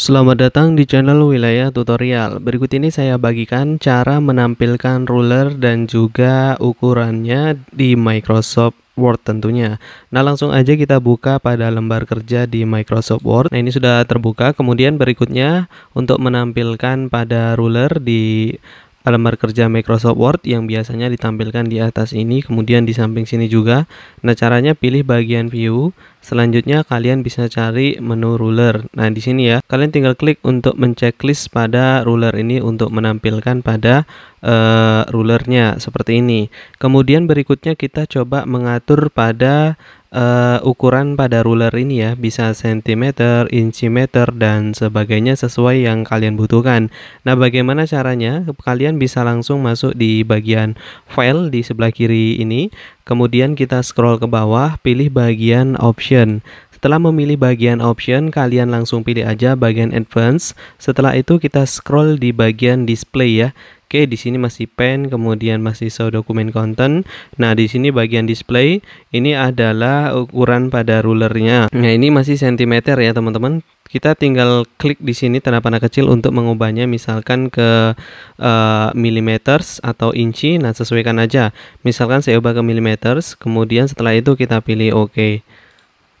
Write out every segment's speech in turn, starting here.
Selamat datang di channel Wilayah Tutorial. Berikut ini saya bagikan cara menampilkan ruler dan juga ukurannya di Microsoft Word tentunya. Nah, langsung aja kita buka pada lembar kerja di Microsoft Word. Nah, ini sudah terbuka. Kemudian berikutnya untuk menampilkan pada ruler di lembar kerja Microsoft Word yang biasanya ditampilkan di atas ini kemudian di samping sini juga nah caranya pilih bagian view selanjutnya kalian bisa cari menu ruler nah di sini ya kalian tinggal klik untuk menceklis pada ruler ini untuk menampilkan pada uh, rulernya seperti ini kemudian berikutnya kita coba mengatur pada uh, ukuran pada ruler ini ya bisa cm, meter dan sebagainya sesuai yang kalian butuhkan. Nah, bagaimana caranya? Kalian bisa langsung masuk di bagian file di sebelah kiri ini. Kemudian kita scroll ke bawah, pilih bagian option. Setelah memilih bagian option, kalian langsung pilih aja bagian advance. Setelah itu kita scroll di bagian display ya. Oke, di sini masih pen, kemudian masih show dokumen content. Nah, di sini bagian display ini adalah ukuran pada rulernya. Nah, ini masih sentimeter ya, teman-teman. Kita tinggal klik di sini tanda panah kecil untuk mengubahnya misalkan ke uh, millimeters atau inci. Nah, sesuaikan aja. Misalkan saya ubah ke millimeters, kemudian setelah itu kita pilih oke. Okay.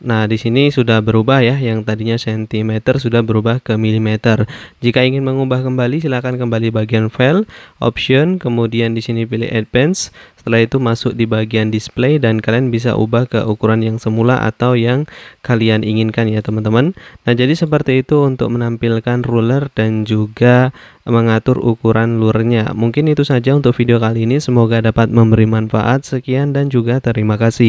Nah, di sini sudah berubah ya, yang tadinya sentimeter sudah berubah ke milimeter. Jika ingin mengubah kembali, silakan kembali bagian file, option, kemudian di sini pilih advance. Setelah itu masuk di bagian display dan kalian bisa ubah ke ukuran yang semula atau yang kalian inginkan ya teman-teman. Nah, jadi seperti itu untuk menampilkan ruler dan juga mengatur ukuran luarnya. Mungkin itu saja untuk video kali ini. Semoga dapat memberi manfaat. Sekian dan juga terima kasih.